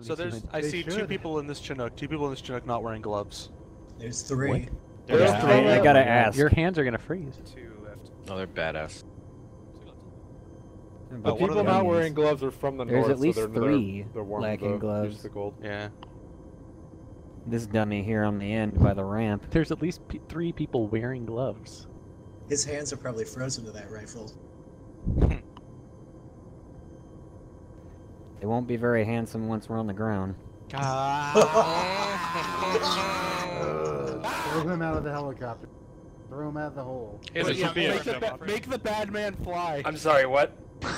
So there's, I They see two should. people in this Chinook. Two people in this Chinook not wearing gloves. There's three. There's Yeah, three. I, I gotta ask. Your hands are gonna freeze. Two left. Oh, they're badass. The one of people the not wearing gloves are from the There's north. at least so they're, three they're, they're warm lacking the, gloves. Used the cold. Yeah. This dummy here on the end by the ramp. There's at least p- three people wearing gloves. His hands are probably frozen to that rifle. They won't be very handsome once we're on the ground. Throw him out of the helicopter. Throw him out of the hole. Here's a Yeah, make, the make the bad man fly. I'm sorry, what? Is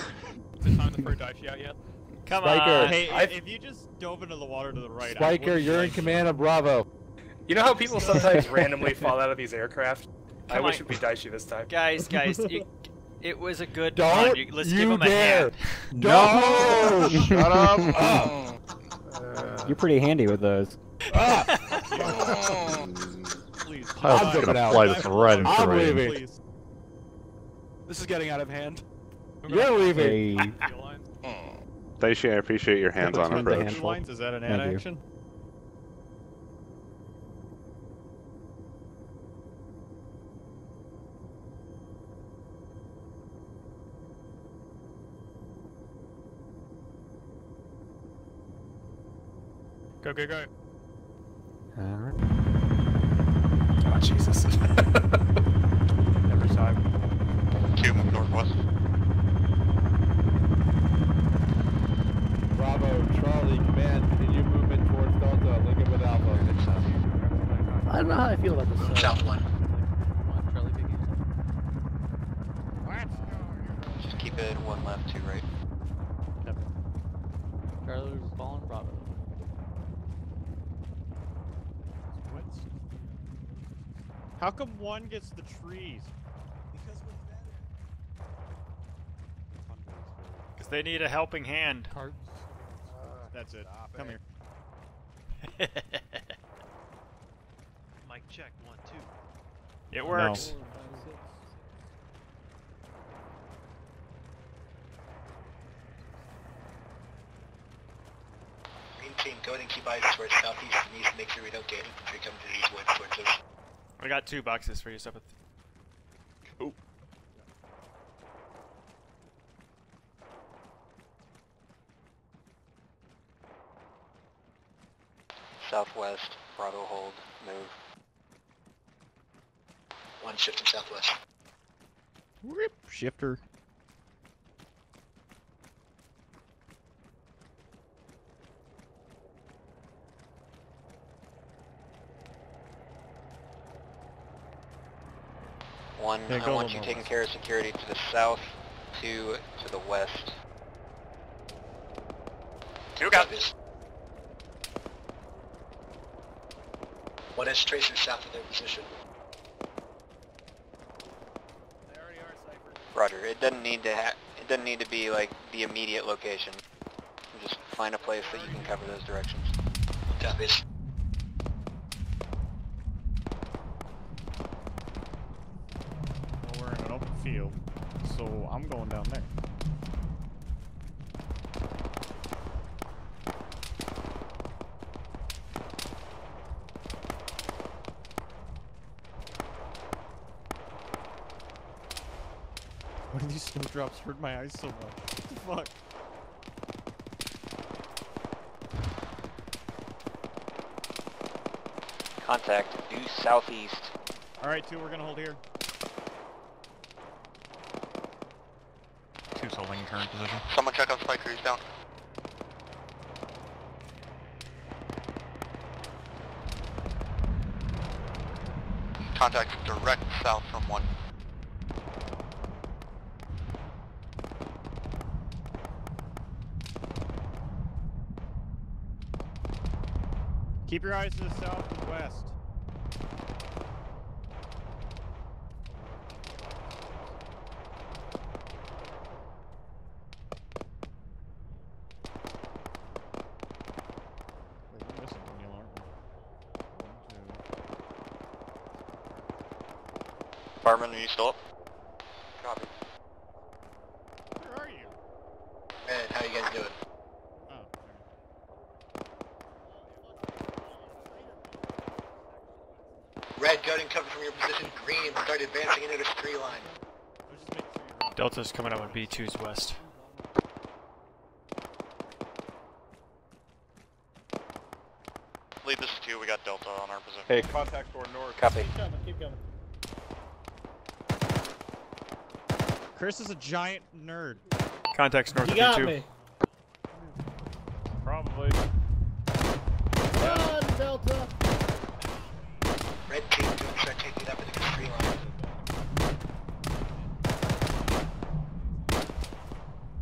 it time to throw dive out yet? Come Spiker. on. Hey, I've- if you just dove into the water to the right, I Spiker, you're in command of Bravo. You know how people sometimes randomly fall out of these aircraft? I Come wish it'd be Daishi this time. Guys, guys, you, it was a good Don't run. You, let's give you him a dare. hand. No! Shut up! Uh, You're pretty handy with those. Please. I'm just- jumping out. fly this right into I'm rain. leaving. Please. This is getting out of hand. You're leaving. Hey, Fuel. Daisy, I appreciate your hands-on approach. handful. Lines, is that an Thank ad you. action? Go, go, go. alright. Oh, Jesus. Every time. Two northwest. Bravo, Charlie, command, continue movement towards Delta, link it with Alpha. I don't know how I feel about this. Uh, South one. Charlie Just keep it one left, two right. Charlie was falling Bravo. How come one gets the trees? Because they need a helping hand. Uh, That's it. Come here. Mic check, one, two. It works. Green team, go ahead and keep eyes towards southeast and east. Make sure we don't get infantry coming to these woods towards us. I got two boxes for you, Sepith. Southwest, Bravo hold, move. One shifting southwest. Rip, shifter. One, Yeah, I want you more taking west. care of security to the south, two to the west. Two got this. One is tracing south of their position. Roger. It doesn't need to ha- it doesn't need to be like the immediate location. Just find a place that you can cover those directions. Copies. Well, we're in an open field, so I'm going down there. Why do these snowdrops hurt my eyes so much? What the fuck? Contact due southeast. Alright, two, we're gonna hold here. Two's holding current position. Someone check on Spiker, he's down. Contact direct south from one. Keep your eyes to the south and west. Harmon, are you still up? Copy. Where are you? Ed, how you guys doing? Oh, Red, go and cover from your position. Green, start advancing into the tree line. Delta's coming up on B2's west. Lead this is 2, we got Delta on our position. Hey, contact or north. Copy. Keep coming, keep coming. Chris is a giant nerd. Contacts north You of got B2. me. Probably. Run, Delta. Red team, go and start taking it up into the tree line.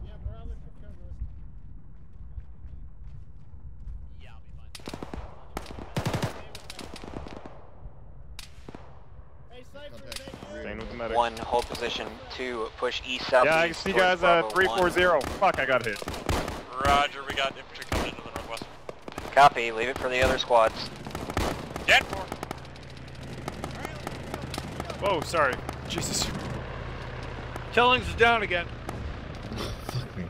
Yeah, Bravo should cover us. Hey, Cypher, take Staying with the medic. One, hold position. Two, push east southeast. Yeah, I can see towards guys uh, 340. Fuck, I got hit. Roger, we got infantry coming into the northwest. Copy, leave it for the other squads. Dead for. Whoa, sorry. Jesus. Killings is down again. Fuck me.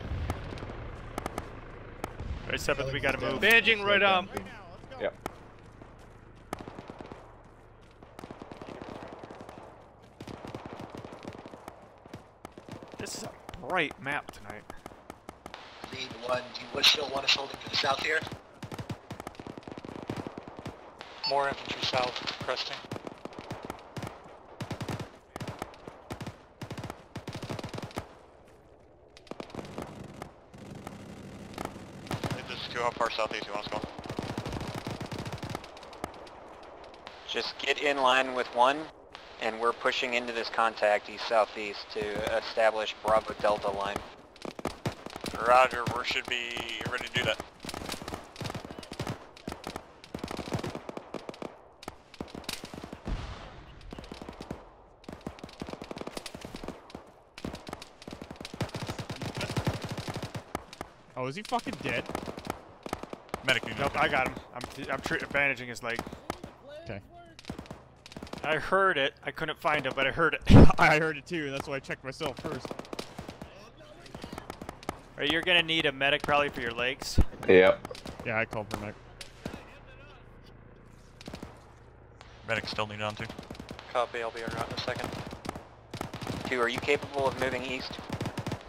Right, seventh, we gotta move. Bandaging right um. Yep. This is a bright map tonight. Lead one, do you still want us holding to the south here? More infantry south, cresting. This is two, how far southeast you want us to go? Just get in line with one, and we're pushing into this contact east-southeast to establish Bravo Delta line. Roger, we should be ready to do that. Oh, is he fucking dead? Medic, Nope, I got him. I'm, I'm tr- bandaging his leg. Okay. I heard it. I couldn't find him, but I heard it. I heard it too, that's why I checked myself first. Alright, you're gonna need a medic probably for your legs. Yep. Yeah, I called for Mac. Medic still need on too. Copy, I'll be en route in a second. Two, are you capable of moving east?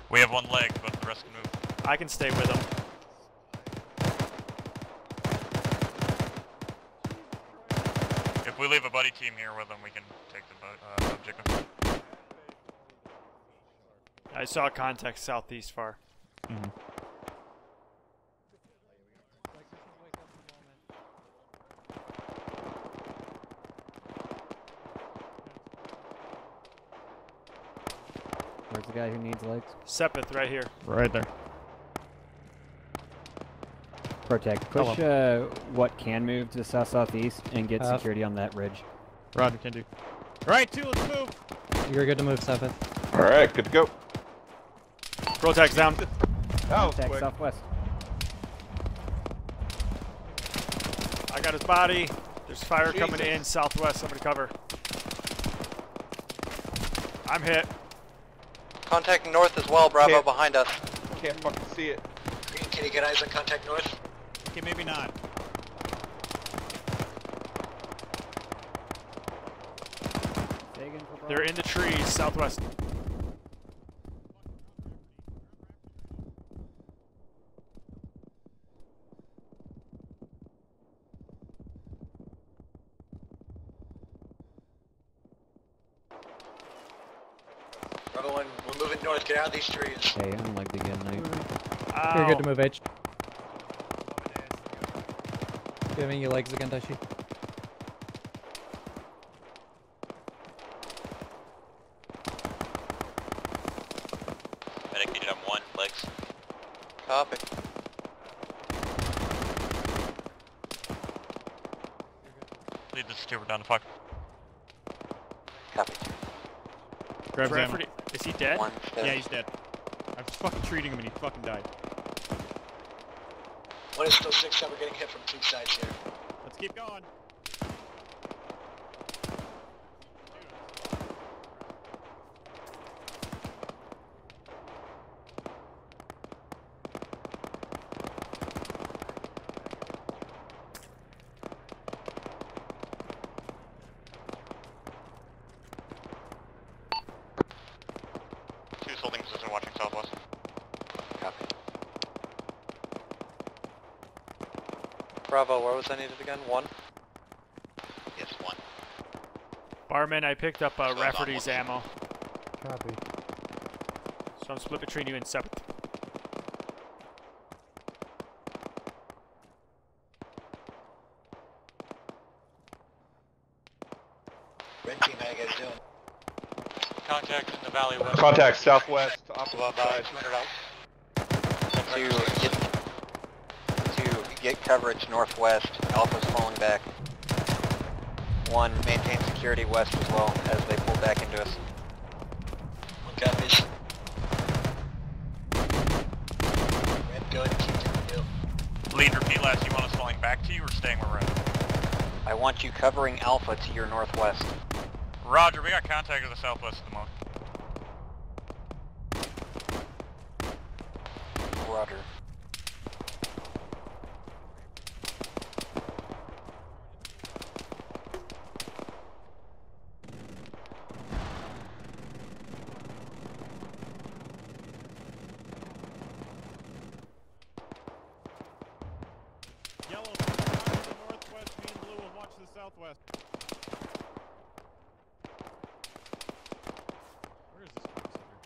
We have one leg, but the rest can move. I can stay with him. We leave a buddy team here with them, we can take the bo- uh, objective. I saw contact southeast far. Mhm. Where's the guy who needs legs? Sepith right here. Right there. Protect. Push uh, what can move to south southeast and get Uh, security on that ridge. Roger, can do. Right, two, let's move! You're good to move, Seven. Alright, good to go. Protag's down. Oh, Contact quick. southwest. I got his body. There's fire coming in southwest. Somebody cover. I'm hit. Contact north as well, Bravo Can't- behind us. Can't fucking see it. Green, can you get eyes on contact north? Okay, maybe not. Sagan for Bravo. They're in the trees southwest. Bravo one, we're moving north, get out of these trees. Okay, I'm legged again, Knight. Ow. You're good to move, H. Do you have any legs again, Daishi? Medic needed on one, legs. Copy. Lead this two, we're down to fuck. Copy. Grab Zam. Bradford, is he dead? One, Yeah, he's dead. I was fucking treating him and he fucking died. One it's still six, seven, we're getting hit from two sides here. Let's keep going. Bravo, where was I needed again? One? Yes, one. Barman, I picked up uh, So it's on Rafferty's ammo. Copy. So I'm split between you and Seventh. Red team, how you guys doing? Contact in the valley west. Contact southwest, opposite About side. 200 out. To get, to get coverage northwest, Alpha's falling back. One, maintain security west as well as they pull back into us. One copies. Red, go ahead and keep doing the deal. Lead, repeat last. You want us falling back to you or staying where we're at? I want you covering Alpha to your northwest. Roger, we got contact to the southwest of the moment. Roger. Yellow, watch the northwest, me and blue will watch the southwest. Where is this cocksucker?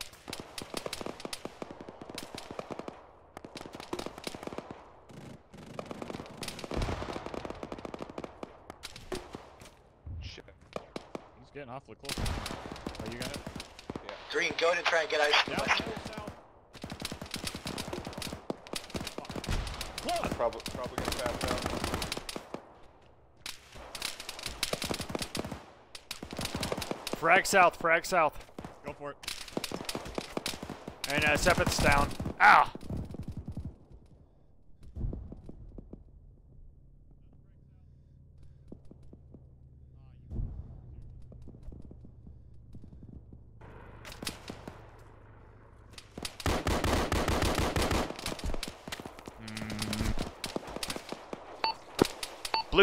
Shit. He's getting close. Are you gonna? Green, go ahead and try and get ice to the Down, Probably, probably gonna pass out. Frag south, frag south. Go for it. And uh, Seventh's down. Ah!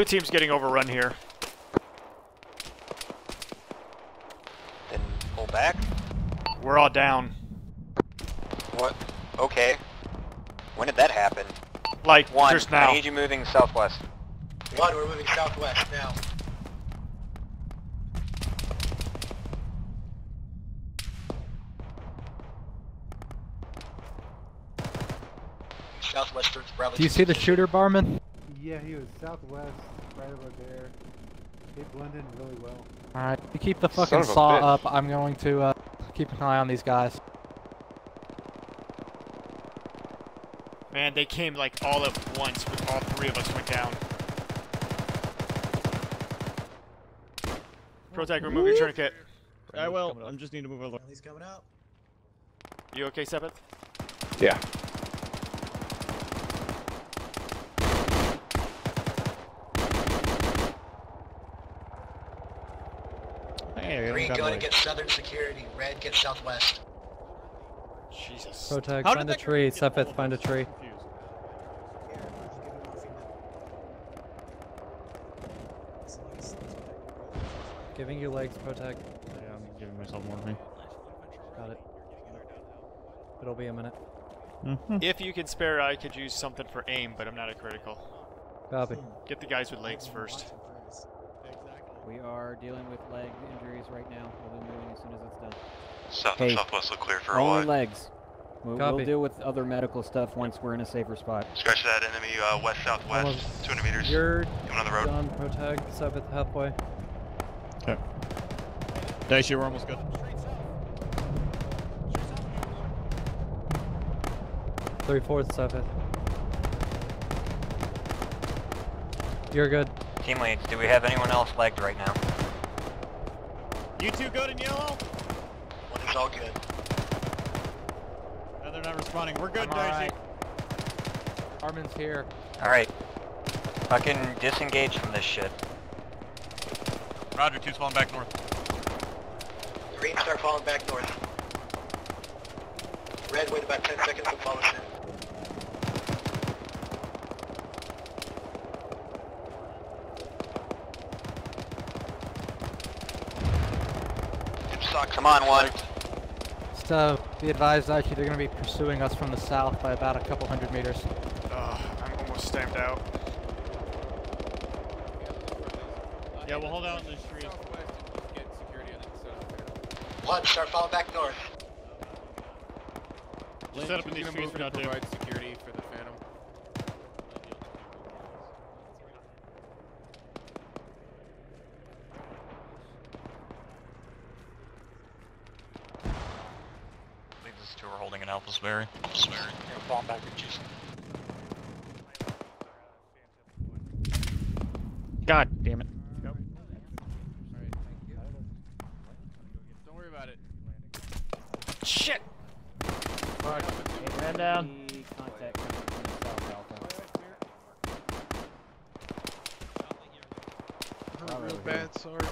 Blue team's getting overrun here. Then pull back. We're all down. What? Okay. When did that happen? Like, One, just now. I need you moving southwest. One, we're moving southwest now. Southwest towards Bravo. Do you see the shooter, barman? Yeah, he was southwest, right over there. He blended in really well. Alright, you keep the Son fucking saw bitch. up. I'm going to uh, keep an eye on these guys. Man, they came like all at once when all three of us went down. Protag, remove your tourniquet. I will. I'm just need to move a little. He's coming out. You okay, Seventh? Yeah. Hey, Green, got go ahead and get southern security. Red, get southwest. Jesus. Protag, How find a tree. get all Sepith, of find a tree. confused? Yeah, giving morphine now. As long as- as we- Giving you legs, Protag. Yeah, I'm giving myself morphine. Got it. It'll be a minute. Mm-hmm. If you can spare, I could use something for aim, but I'm not a critical. Copy. Get the guys with legs first. We are dealing with leg injuries right now. We'll be moving as soon as it's done. South Hey, southwest look clear for Only a while. legs. We'll, we'll deal with other medical stuff once we're in a safer spot. Scratch that enemy uh, west southwest, Almost. 200 meters. You're Coming on the road. done, Protag. Sepith, halfway. Okay. Daisy, we're almost good. Three fourths, Sepith. You're good. Team leads, do we have anyone else legged right now? You two good in yellow? One is all good. No, they're not responding. We're good, I'm Daisy. alright. Armin's here. Alright. Fucking disengage from this shit. Roger, two's falling back north. Green, start falling back north. Red, wait about 10 seconds and follow us sucks. Come on, one. Just uh, be advised, actually, they're going to be pursuing us from the south by about a couple hundred meters. Ugh, I'm almost stamped out. Yeah, we'll hold out in the street. One, start falling back north. Set up in these streets for now, too. Alpha's Berry. Yeah, falling back Jason. God damn it. Alright. Don't worry about it. Shit! Man down. Contact coming from the south alpha. Real bad, sorry.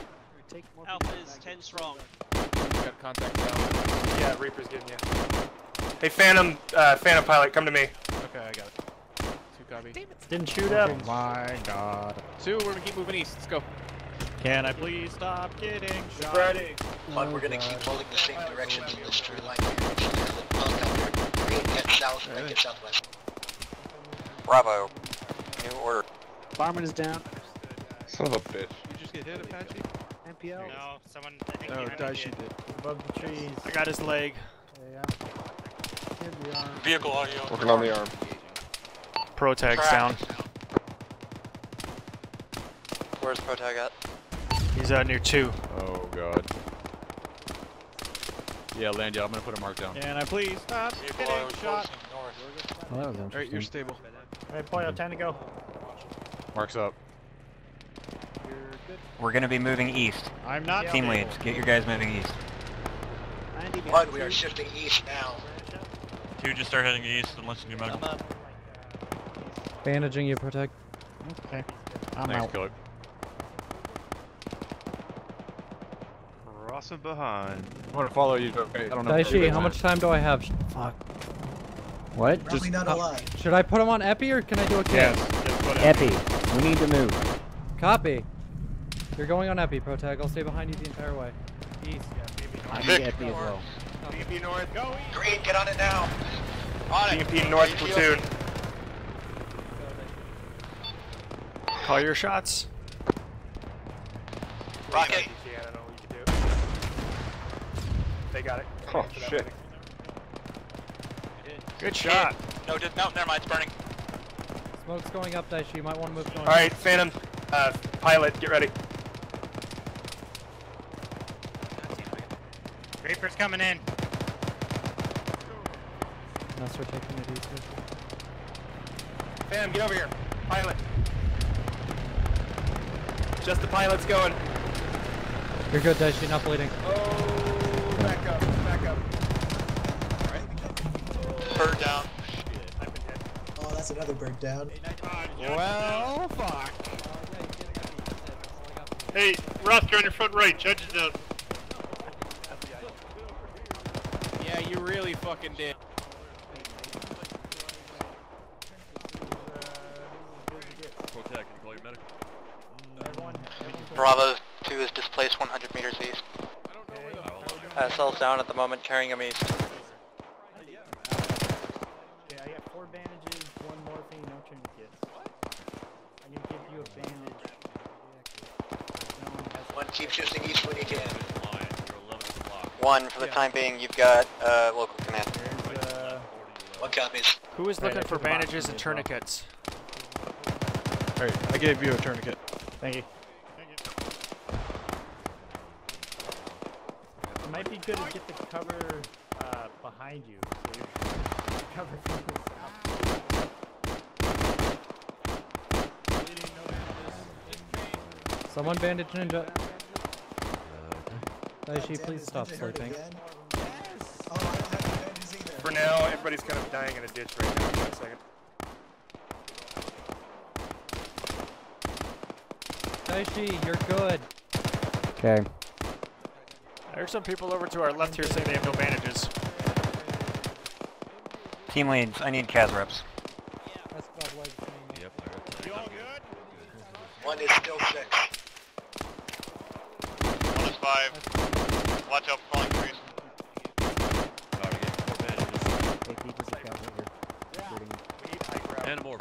Alpha is 10 strong. Got contact down. Yeah, Reaper's getting you. Hey, Phantom, uh, Phantom pilot, come to me. Okay, I got it. Two copy. Didn't shoot up. Oh my god. Two, we're gonna keep moving east. Let's go. Can I please stop getting shot? Ready. One, we're gonna keep holding the same direction from this tree line here. Green, get south, and then southwest. Bravo. New order. Barman is down. Son of a bitch. You just get hit, Apache? MPL. No, someone. I think No, behind me Daishi did. did. Above the trees. I got his leg. Yeah. Hit the arm. Vehicle audio. Working on the arm. Protag's Crack. down. Where's Protag at? He's out near two. Oh god. Yeah, land yeah, I'm gonna put a mark down. Can I please stop Vehicle getting shot? closing north. Well, that was Alright, you're stable. Alright, Pollo, time to go. Marks up. We're gonna be moving east. I'm not Team stable. leads, get your guys moving east. One, we are shifting east now. Two, just start heading east unless you do medical. Bandaging you, Protag. Okay. I'm Thanks, out. killer. Crossing behind. I'm gonna follow you. Okay, I don't know. Daishi, how much time do I have? Fuck. What? Probably not uh, alive. Should I put him on Epi or can I do a Yes. kill? Just put it. Epi, we need to move. Copy. You're going on Epi, Protag. I'll stay behind you the entire way. East. I need Epi as well. BMP North. Green, get on it now. On it. BMP North platoon. Call your shots. Rocket. They got it. Oh shit. Good shot. No, did, no, never mind, it's burning. Smoke's going up, Daishi. You might want to move going. All right, Phantom, uh, pilot, get ready. Reaper's coming in. Now start taking it easy. Phantom, get over here. Pilot. Just the pilot's going. You're good, Daishi. Not bleeding. Oh, back up, back up. Bird down. Oh, that's another bird down. Well, fuck. Hey, Roster on your front right, judge is down. Yeah, you really fucking did. Bravo 2 is displaced 100 meters east. SL's down at the moment, carrying him east. Okay, I got four bandages, one morphine, no tourniquets. I'm gonna give you a bandage. No one has One, keep shifting east when you can. One, for the time being, you've got uh, local command. Uh, One copies. Who is looking I for took a box bandages and me as well. tourniquets? Alright, I gave you a tourniquet. Thank you. It might be good to get the cover uh, behind you. So you're covered from the south. Someone bandage ninja. Daishi, please stop sleeping. For now, everybody's kind of dying in a ditch right now. Wait a second. Daishi, you're good. Okay. There's some people over to our left here saying they have no bandages. Team leads, I need CAS reps. One is still six. One is five. Watch out for falling trees. Take deep as you can. You're breathing. And more.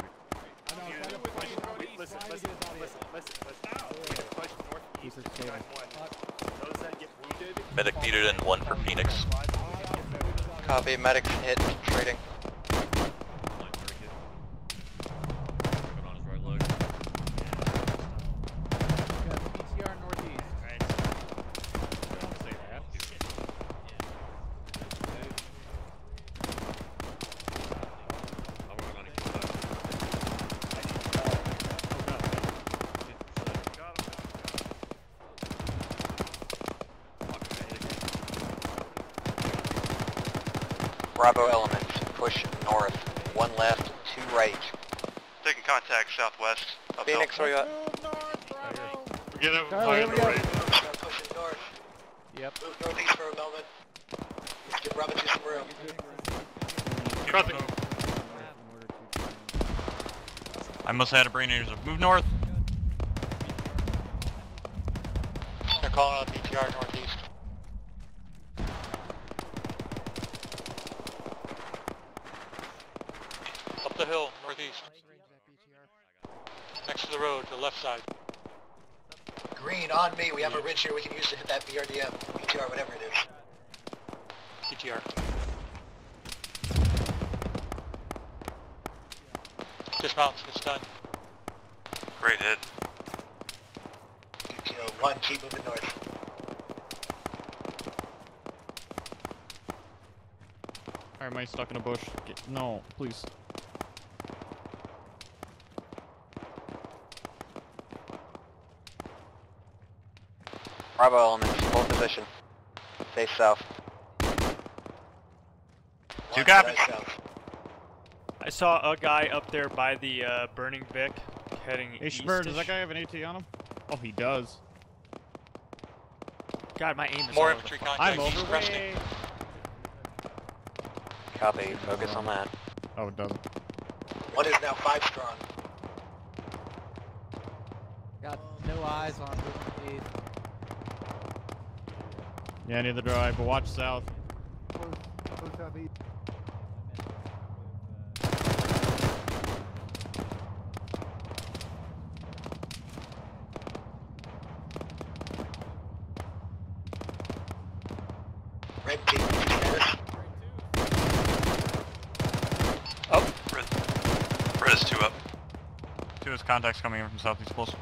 listen, listen, listen, listen, listen. We get pushed northeast. Keep it Guys, one. Those that get wounded. Medic needed in one for Phoenix. Copy, medics hit, trading. BTR northeast. Bravo elements, push north. One left, two right. Taking contact southwest. Phoenix, where you at? We're getting Charlie, here we go. Start pushing north. Yep. Move northeast for a moment. Give Bravo 2 some room. Crossing. I must have had a brain aneurysm. Move north. They're calling out BTR northeast. Up the hill, northeast. Next to the road, to the left side. Green, on me. We have a ridge here we can use to hit that BRDM. BTR, whatever it is. PTR. Dismount, it's done. Great hit. BTR 1, keep moving north. Alright, am I stuck in a bush? Get, no, please. Bravo elements, hold position. Stay south. Two One, copies. I saw a guy up there by the uh, burning Vic heading Hey, east. Schmer, does that guy have an AT on him? Oh, he does. God, my aim is More infantry the contact. I'm east over. Resting. Copy, focus on that. Oh, it doesn't. One is now 5 strong. Got no eyes on moving east. Yeah, neither do I, but watch south. Oh, Red status. Up. Red. Red is two up. Two is contacts coming in from southeast close.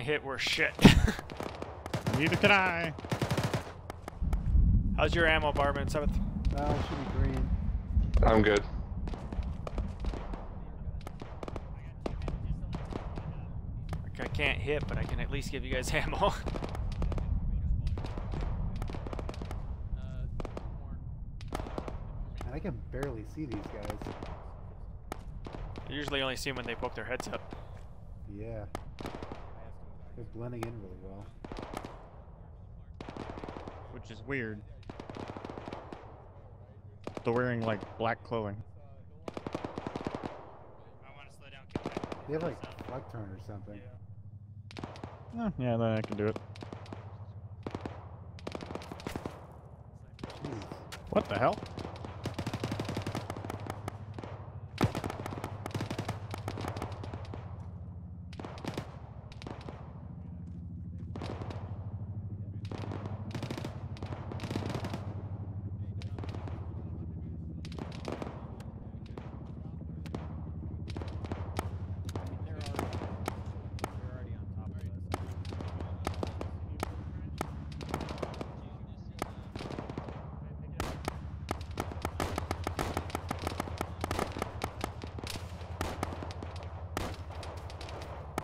Can't hit worse shit. Neither can I. How's your ammo, Barman? Seventh. Uh, it should be green. I'm good. Like, I can't hit, but I can at least give you guys ammo. And I can barely see these guys. I usually only see them when they poke their heads up. Yeah. Blending in really well. Which is weird. They're wearing like black clothing. They have like turn or something. Oh, yeah, then I can do it. Jeez. What the hell?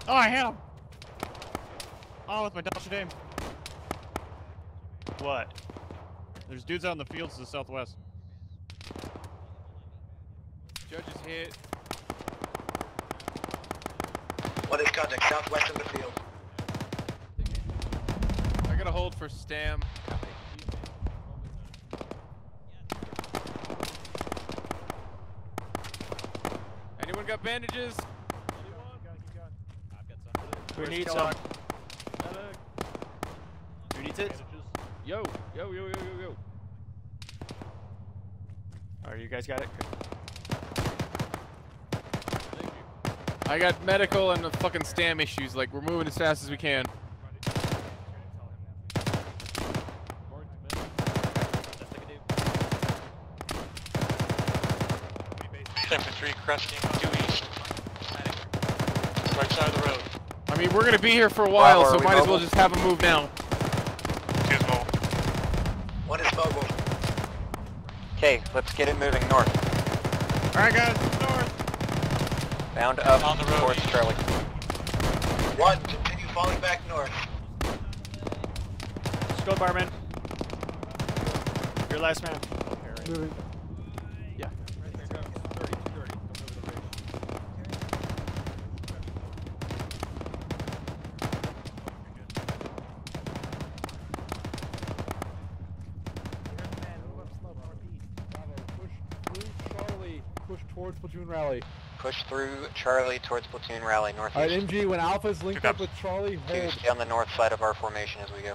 Oh, I hit him! Oh, with my double shot aim. What? There's dudes out in the fields to the southwest. Judge is hit. One is contact southwest of the field. I gotta hold for Stam. Anyone got bandages? We need some. Kellogg? Who needs it? Yo, yo, yo, yo, yo, yo. Oh, you guys got it? I got medical and the fucking stam issues. Like we're moving as fast as we can. Infantry cresting due east. Right side of the road. I mean, we're gonna be here for a while, Bravo, so are we might as well just have them move now. Two's mobile. One is mobile. Okay, let's get it moving north. Alright guys, north. Bound up On the road, towards east. Charlie. One, continue falling back north. Let's go, barman. Your last man. Moving. Yeah. Bravo, push through Charlie. Push towards platoon rally. Push through Charlie towards platoon rally northeast. Alright, MG, when Alpha's linked up with Charlie, Two, stay on the north side of our formation as we go.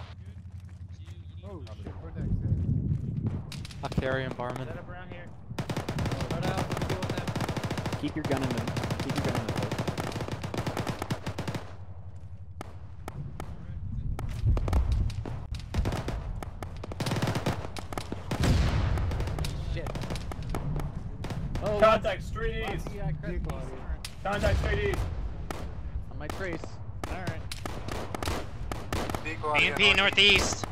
Oh shit, where'd that go? I'll carry him, barman. Set up around here. Keep your gun in the keep your gun in the post. Contact straight east. Vehicle audio. Contact straight east. On my trace. Alright. BMP northeast.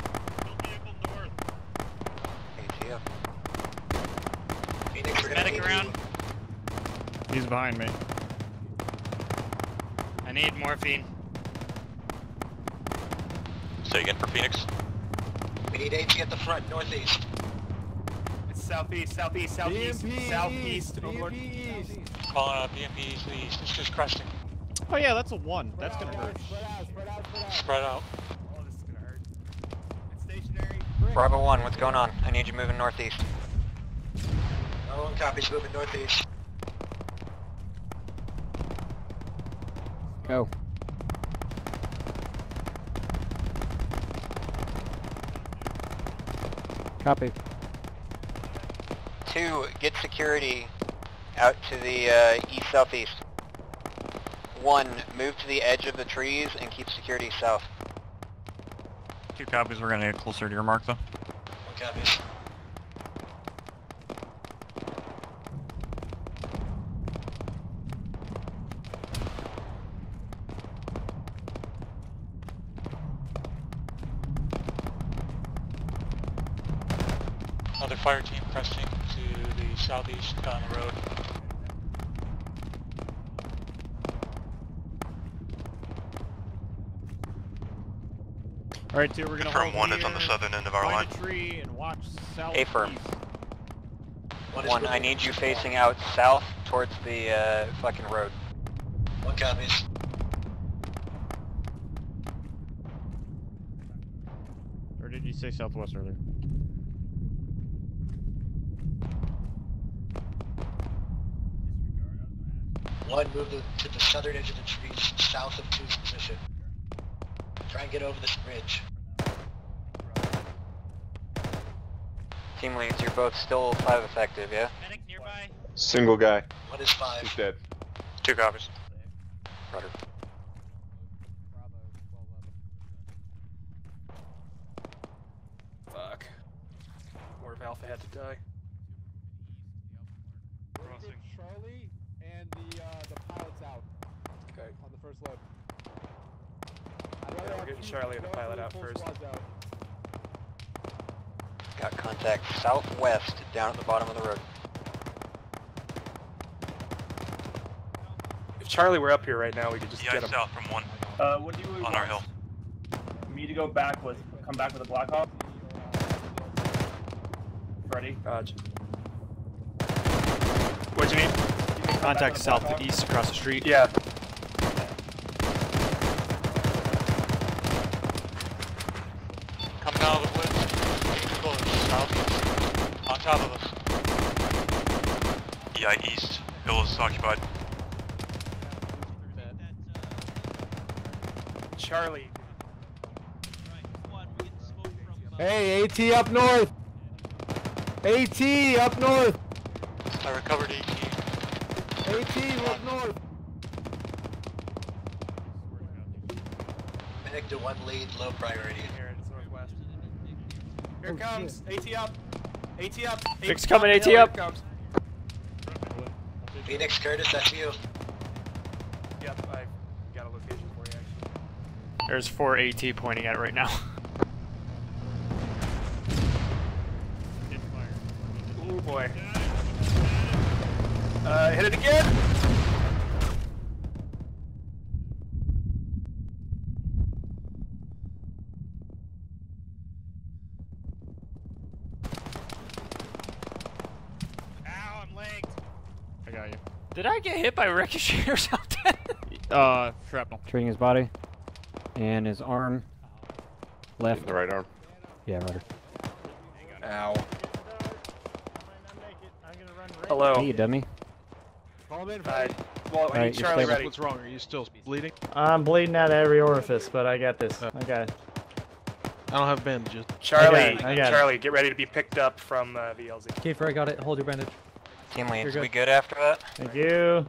ATF. Phoenix, Medic around. He's behind me. I need morphine. Say again for Phoenix. We need AT at the front, northeast. It's southeast, southeast, southeast, BMP southeast. Oh east, Overlord. BMP east. Calling out BMP east to the. It's just cresting. Oh yeah, that's a one. That's gonna hurt. Spread out, spread out, spread out. Spread out. Oh, this is gonna hurt. It's stationary. Bravo 1, what's going on? I need you moving northeast. No one copies moving northeast. Go. Copy. Two, get security out to the uh, east-southeast. One, move to the edge of the trees and keep security south. Two copies. We're gonna get closer to your mark though. One copies. Another fire team cresting to the southeast on the road. Alright, two, we're gonna Confirm one is on the southern end of our line. a tree and watch south. A firm. One, One, I need you facing out south towards the uh, fucking road. One copies. Or did you say southwest earlier? One, move to, to the southern edge of the trees, south of two's position. Try and get over this bridge. Team leads, you're both still 5 effective, yeah? Medic nearby. Single guy. One is five. He's dead. Two copies. Rudder. Fuck. Or if Alpha had to die. Charlie and the uh, the pilot's out Okay. on the first load. I'd Yeah, rather we're have getting two- Charlie and the go for pilot out full first. squads out. Got contact southwest down at the bottom of the road. If Charlie were up here right now, we could just Yeah, get him. south from one Uh, what do you on our hill. Me to go back with, come back with a Blackhawk? Freddy? Raj. What'd you need? You mean Contact south to east across the street. Yeah. Coming out of the woods. Vehicles southeast. On top of us. Yeah, east. Hill is occupied. Charlie. Hey, AT up north. AT up north. I recovered AT. AT, look north. Medic to one lead, low priority. Here, it's northwest. Here Oh, it comes. AT up. AT up. Vic's coming, the AT hill, up. comes. Phoenix Curtis, that's you. Yep, I got a location for you actually. There's four AT pointing at it right now. Oh boy. Uh, hit it again. Ow, I'm lagged. I got you. Did I get hit by ricochet or something? Uh, shrapnel. Treating his body. And his arm. Left. The right arm. Yeah, right. Ow. Hello. Hey, you dummy. Call in. Uh, well, I Alright, need you're Charlie ready. What's wrong? Are you still bleeding? I'm bleeding out of every orifice, but I got this. I got it. I don't have bandages. Charlie, it, I got it. Charlie, get ready to be picked up from uh, VLZ. Kiefer, I got it. Hold your bandage. Team leads, You're we good. good after that? Thank you.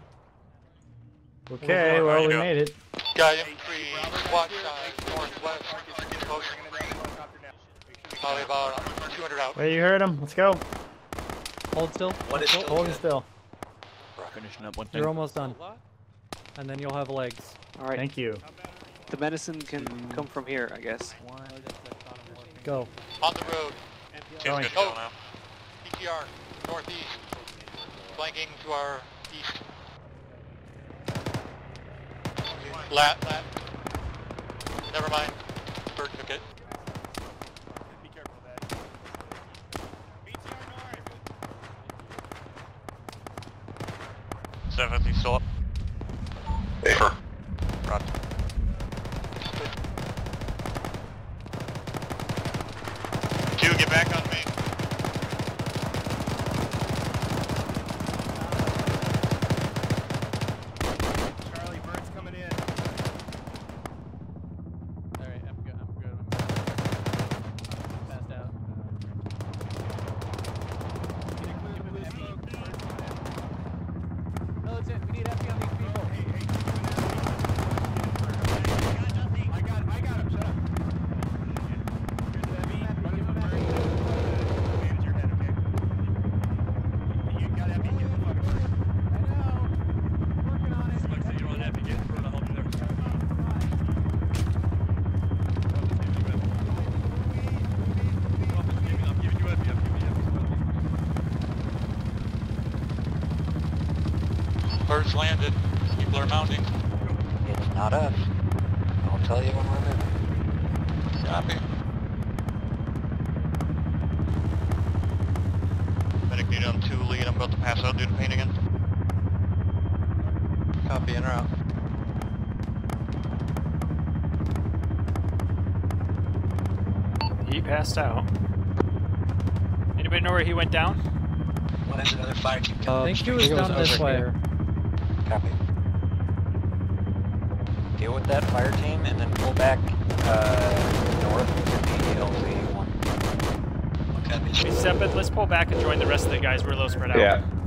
Okay, How well we made it. Guy M3, watch side, northwest. Probably about 200 out. Wait, you heard him. Let's go. Hold still. One is still Hold him good. still. Finishing up one thing. You're almost done. And then you'll have legs. Alright, Thank you. the medicine can come from here, I guess. Go. On the road. Team's good to Oh. go. BTR, northeast. Flanking to our east. Lat, lat. Never mind. Bird took it. Be careful of that. Seventh, he's still up. Sure. Rod. Two, get back on me. Charlie, bird's coming in. Alright, I'm good. I'm good. I'm passed out. Militant, we need FP on these people. I got, I got him. Shut up. Here's the heavy. Run him from bird. Manage your head, okay? You got heavy. Get the fucking bird. I know. Working on it. Looks like you don't have to get bird. I'll help you there. I'm giving you heavy. I'm giving you heavy. Birds landed. People are mounting. It's not us. I'll tell you when we're moving. Copy. Medic need on two lead. I'm about to pass out due to pain again. Copy in or out. He passed out. Anybody know where he went down? One is another fire team I coming. think he was down this way. Copy. Deal with that fire team and then pull back uh, north to the LZ one. Copy. Hey, Sepid, let's pull back and join the rest of the guys. We're a little spread out. Southwest.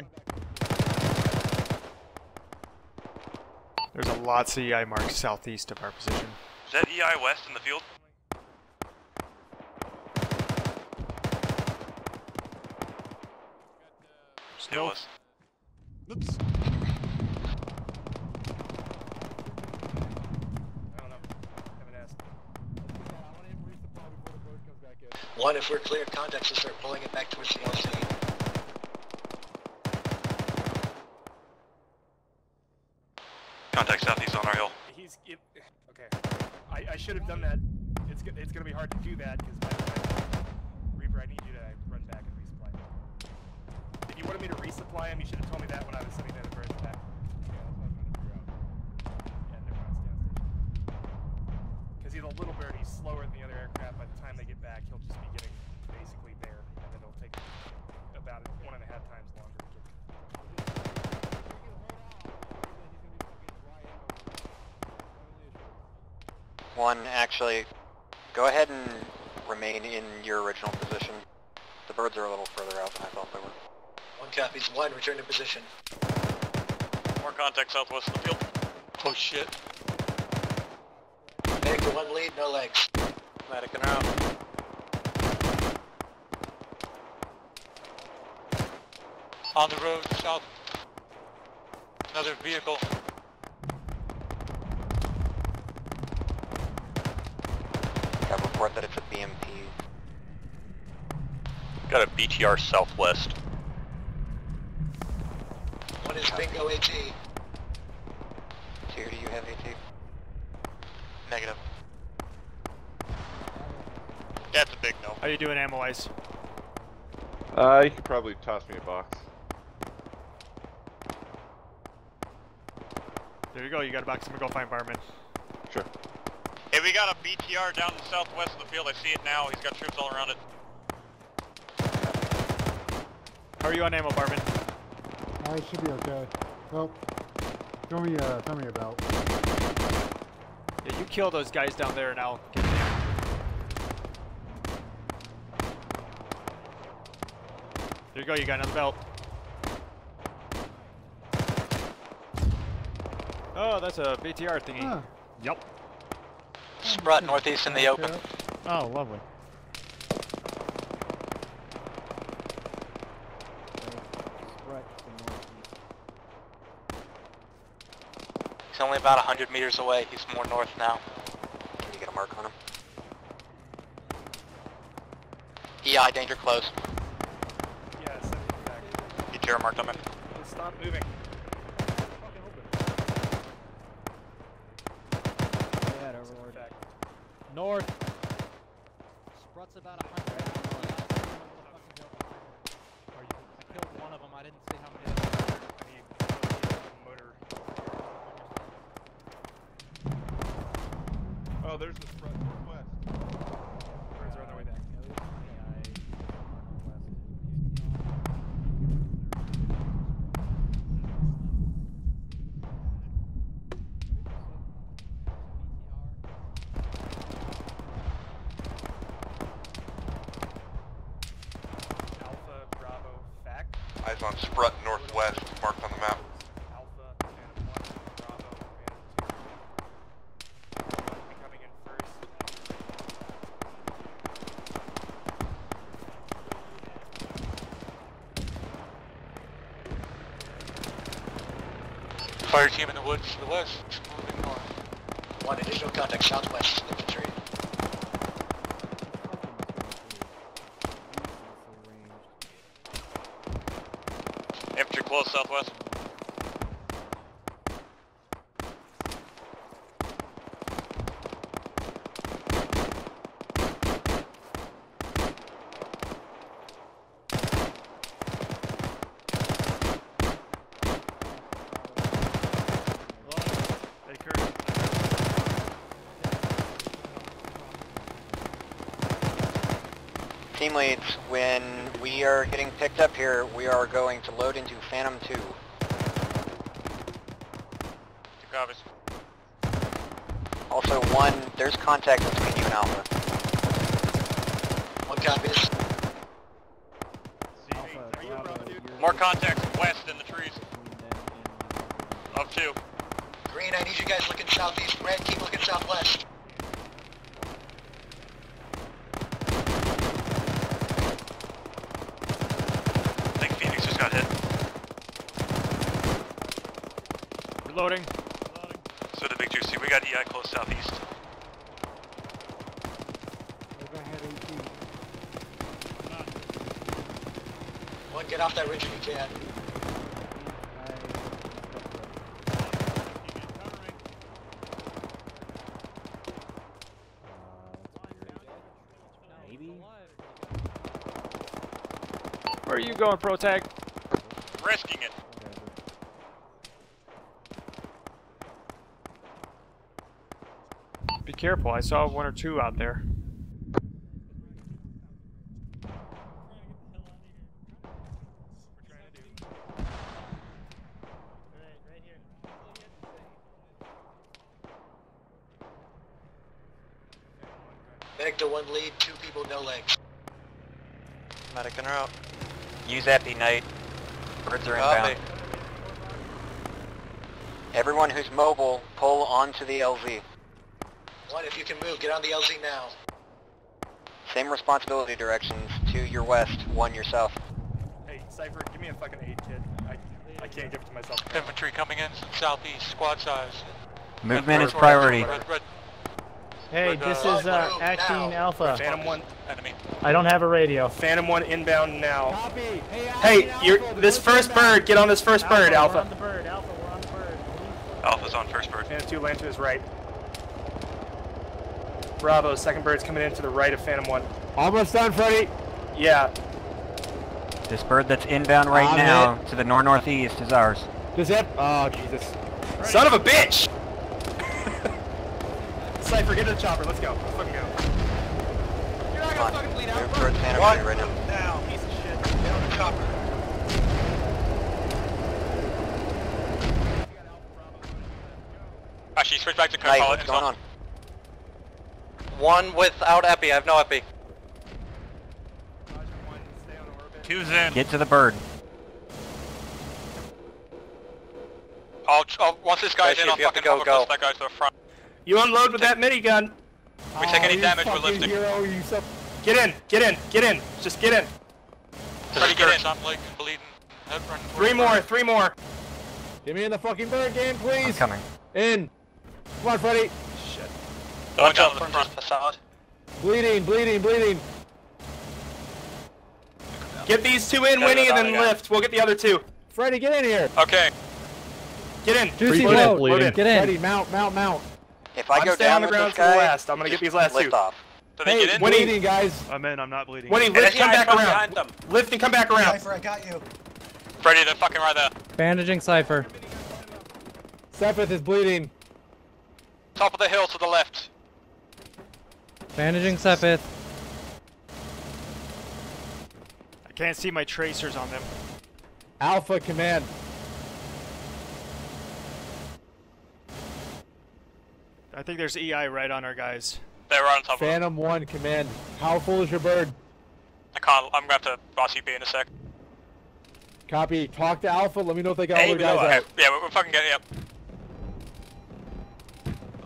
Reloading. There's a lot of EI marks southeast of our position. Is that EI West in the field? Still us. Oops. I don't know. Haven't asked. One, if we're clear of contacts, to start pulling it back towards the LZ. Contact southeast on our hill. He's it, okay. I, I should have done that. It's it's gonna be hard to do that because Reaper, I need you to run back and resupply. Them. If you wanted me to resupply him, you should have told me that when I was sitting there the first station. Because he's a little bird, he's slower than the other aircraft. By the time they get back, he'll just be getting basically there, and then it'll take about one and a half times longer to get. One, actually, go ahead and remain in your original position. The birds are a little further out than I thought they were. One copies. One, return to position. More contact southwest of the field. Oh shit. Medic to one lead, no legs. Medic and out. On the road, south. Another vehicle. Got a report that it's a BMP. Got a BTR southwest. One is bingo AT. Two, do you have AT? Negative. That's a big no. How you doing ammo-wise? Uh, you could probably toss me a box. There you go, you got a box. I'm gonna go find Barman. Sure. Hey, we got a BTR down the southwest of the field. I see it now. He's got troops all around it. How are you on ammo, Barman? I should be okay. Well, throw me, uh, throw me about. Yeah, you kill those guys down there and I'll get there. There you go, you got another belt. Oh, that's a BTR thingy. Huh. Yup. Sprut northeast in the open. Oh, lovely. Sprut to northeast. He's only about 100 meters away. He's more north now. Can you get a mark on him? EI, danger close. Yeah, send it back. BTR marked on me. Just stop moving. Yeah, Overlord. Back. North. Sprut's about a hundred. I killed one of them. I didn't see how many. I need, I need a motor. Oh, there's the front northwest. Birds are on their way back. Alpha, Bravo, fact. On Sprut northwest, marked on the map. Alpha, Phantom 1, Bravo, Phantom 2. One coming in first. Fire team in the woods to the west, moving north. One additional contact southwest Infantry southwest. Team leads, when we are getting picked up here, we are going to load into Phantom 2. Two copies. Also, one, there's contact between you and Alpha. One copies. Alpha, Bravo, you're More contacts west in the trees. between them and Of two. Green, I need you guys looking southeast. Red, keep looking southwest. I think Phoenix just got hit. Reloading. So did Big Juicy. We got EI close southeast. If I had AT. One, get off that ridge if you can. Where are you going, Risking it. Be careful, I saw one or two out there. Back to one lead, two people, no legs. Medic en route. Use Epi Knight. Birds are Copy. inbound. Everyone who's mobile, pull onto the LZ. One, if you can move, get on the LZ now. Same responsibility directions, two your west, one your south. Hey, Cypher, give me a fucking aid kit. I, I can't give it to myself. Infantry coming in, southeast, squad size. Movement is priority. Red, red. Hey, Red, this uh, is uh, Acting Alpha. Phantom 1. Enemy. I don't have a radio. Phantom 1 inbound now. Copy. Hey, Hey, you're, Alpha, this first inbound. bird, get on this first bird, We're Alpha. on the bird. Alpha, we're on the bird. Alpha's on first bird. Phantom 2 land to his right. Bravo, second bird's coming in to the right of Phantom 1. Almost done, Freddy. Yeah, This bird that's inbound right On now to the nor-northeast is ours. Just hit. Oh, Jesus. son of a bitch! Cypher, get to the chopper, let's go. Let's fucking go. You're not gonna fucking bleed out, Move bro. towards Phantom What? Knight right now. Now, piece of shit. Get on the chopper. Actually, switch back to Knight, co-pilot. what's going on? One without epi. I have no epi. Two's in. Get to the bird. I'll, I'll, oh, once this guy's Especially in, I'll you have to fucking go, go. that guy to the front. You unload with that minigun. We take Oh, any you damage, we're fucking lifting. Hero, you so Get in, get in, get in. Just get in. Freddy, get in. I'm like bleeding. Head running towards Three more, bird. three more. Get me in the fucking bird game, I'm please. coming. In. Come on, Freddy. Going Watch down out the from front. facade. Bleeding, bleeding, bleeding. Get these two in, Winnie, and then yeah. lift. We'll get the other two. Freddy, get in here. Okay. Get in. Juicy Load in, load. load in. Get in. Freddy, mount, mount, mount. If I I'm go staying down on the with ground this for the guy, last. I'm gonna get these last lift two. off. Did they Hey, get in? Winnie- bleeding, guys. I'm in, I'm not bleeding. Oh, Winnie, lift, come back Behind around. them. Lift and come back around. Cypher, I got you. Freddy, they're fucking right there. Bandaging Cypher. Sepith is bleeding. Top of the hill to the left. Bandaging Sepith. I can't see my tracers on them. Alpha command. I think there's EI right on our guys. They're right on top of them. Phantom 1 command. How full is your bird? I can't, I'm gonna have to boss you B in a sec. Copy. Talk to Alpha. Let me know if they got Hey, all their below guys Okay, out. yeah, we're, we're fucking getting up.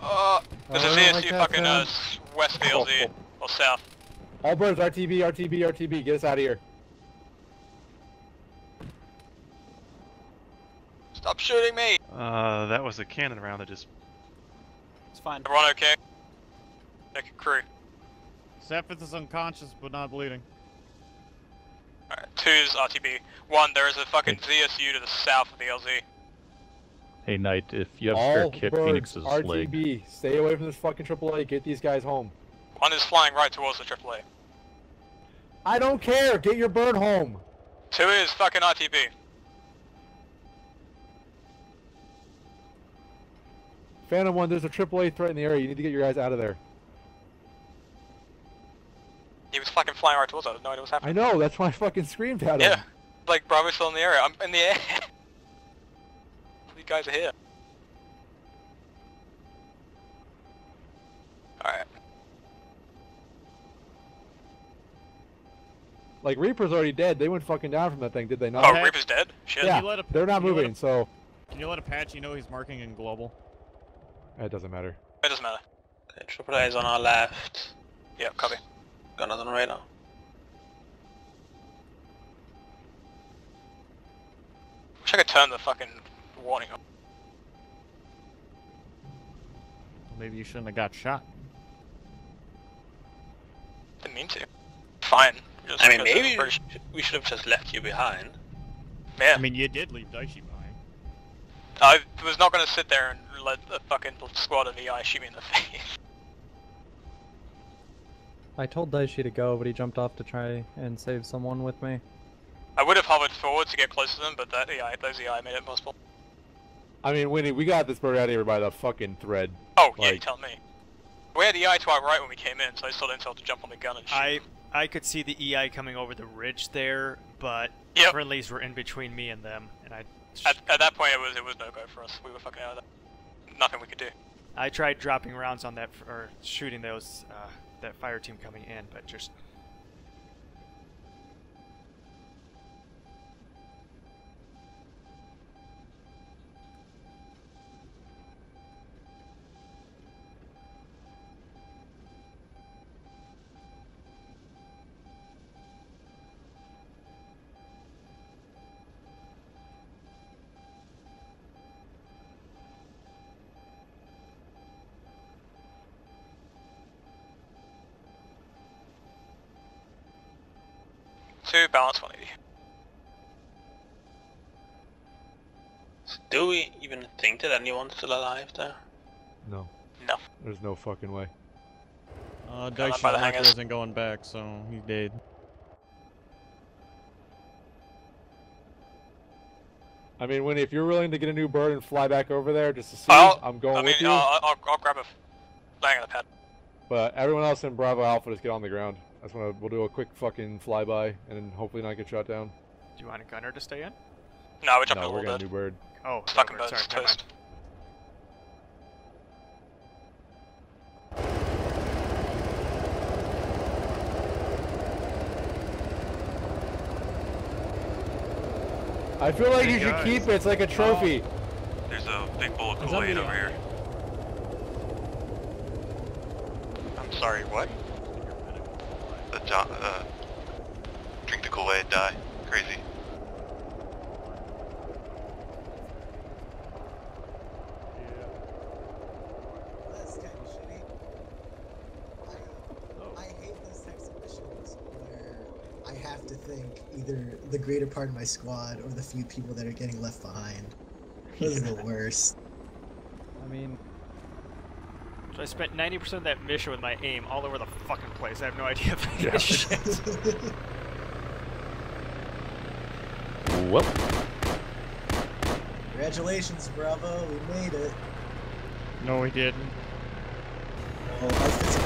Uh, there's a I don't like that fucking uh, sound. s- west VLZ, or south. All birds, RTB, RTB, RTB. Get us out of here. Stop shooting me! Uh, that was a cannon round that just. It's fine. Everyone okay? Take crew. Sepith is unconscious but not bleeding. Alright, two's RTB. One, there is a fucking ZSU to the south of the LZ. Hey, Knight, if you have all spare kit, birds, Phoenix's leg. RTB. Stay away from this fucking AAA. Get these guys home. One is flying right towards the AAA. I don't care. Get your bird home. Two is fucking RTB. Phantom 1, there's a AAA threat in the area. You need to get your guys out of there. He was fucking flying right towards us. I had no idea what's I happening. I know. That's why I fucking screamed at him. Yeah. Like, Bravo's still in the area. I'm in the air. These guys are here. Alright. Like, Reaper's already dead. They went fucking down from that thing, did they not? Oh, Reaper's dead? Shit. Yeah, let a- they're not can let moving, a- so Can you let Apache know he's marking in global? it doesn't matter. It doesn't matter. Okay, triple A is on our left. Yeah, copy. Got nothing on radar. Wish I could turn the fucking warning on. Maybe you shouldn't have got shot. Didn't mean to. Fine. Just I mean, maybe British- we should have just left you behind. Yeah. I mean, you did leave Daishi behind. I was not gonna sit there and let the fucking squad of EI shoot me in the face. I told Daishi to go, but he jumped off to try and save someone with me. I would have hovered forward to get close to them, but that EI, those EI made it possible. I mean, Winnie, we got this bird out of here by the fucking thread. Oh, yeah, you Like- tell me. We had the EI to our right when we came in, so I still didn't tell to jump on the gun and shoot. I I could see the EI coming over the ridge there, but Yep. friendlies were in between me and them, and I At, at that point, it was it was no go for us. We were fucking out of there. Nothing we could do. I tried dropping rounds on that f- or shooting those uh, that fire team coming in, but just Two balance 180. Do we even think that anyone's still alive there? No. No. There's no fucking way. Uh, Got Dyke by the Schumacher hangars. isn't going back, so he's dead. I mean, Winnie, if you're willing to get a new bird and fly back over there just to see, I'll, I'm going I mean, with you. I'll, I'll, I'll grab a f- bang on the pad. But everyone else in Bravo Alpha just get on the ground. I just want to. We'll do a quick fucking flyby and then hopefully not get shot down. do you want a gunner to stay in? No, we're jumping no, a we're gonna bit. new bird. Oh, Fucking rubber, birds, sorry, toast. I feel like Hey, you should keep it. It's like a trophy. Oh. There's a big bowl of There's Kool-Aid over here. I'm sorry, what? The uh, drink the Kool-Aid, die. Crazy. That's kind of shitty. I, I hate those types of missions where I have to think either the greater part of my squad or the few people that are getting left behind. Those are the worst. I mean, So I spent 90% of that mission with my aim all over the fucking place. I have no idea if I Yeah. did shit. Whoop. Congratulations, Bravo. We made it. No, we didn't. Well, our physical